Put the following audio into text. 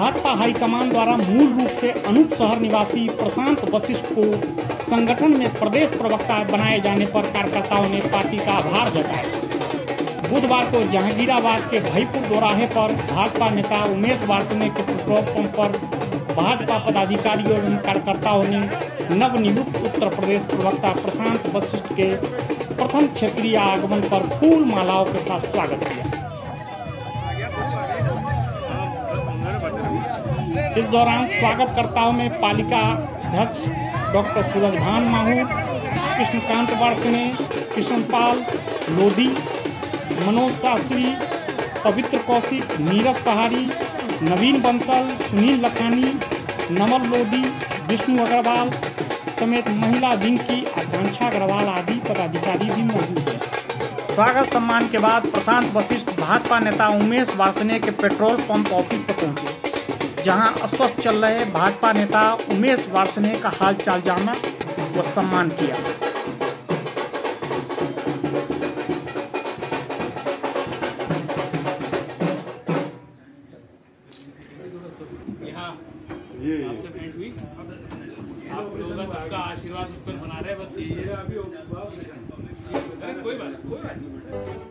Bhajpa high command द्वारा मूल रूप से अनूप शहर निवासी प्रशांत वशिष्ठ को संगठन में प्रदेश प्रवक्ता बनाए जाने पर कार्यकर्ताओं ने पार्टी का आभार जताया। बुधवार को जहांगीराबाद के भईपुर दोराहे पर भाजपा नेता उमेश वार्षणे के पेट्रोल पंप पर भाजपा पदाधिकारियों एवं कार्यकर्ताओं ने नवनियुक्त उत्तर प्रदेश प्रवक्ता प्रशांत वशिष्ठ के प्रथम क्षेत्रीय आगमन पर फूल मालाओं के साथ स्वागत किया। इस दौरान स्वागतकर्ताओं में पालिका अध्यक्ष डॉक्टर सूरज भान माहू, कृष्णकांत वार्षणे कृष्णपाल लोधी, मनोज शास्त्री, पवित्र कौशिक, नीरज पहाड़ी, नवीन बंसल, सुनील लखानी, नमल लोधी, विष्णु अग्रवाल समेत महिला विंग की आकांक्षा अग्रवाल आदि पदाधिकारी भी मौजूद हैं। स्वागत सम्मान के बाद प्रशांत वशिष्ठ भाजपा नेता उमेश वासने के पेट्रोल पंप ऑफ़िस पर पहुँचे। जहाँ अस्वस्थ चल रहे भाजपा नेता उमेश वार्षणे का हालचाल जाना व सम्मान किया। यहाँ आपसे भेंट हुई। आप लोगों का सबका आशीर्वाद बना रहे बस यही है। अरे कोई बात कोई बात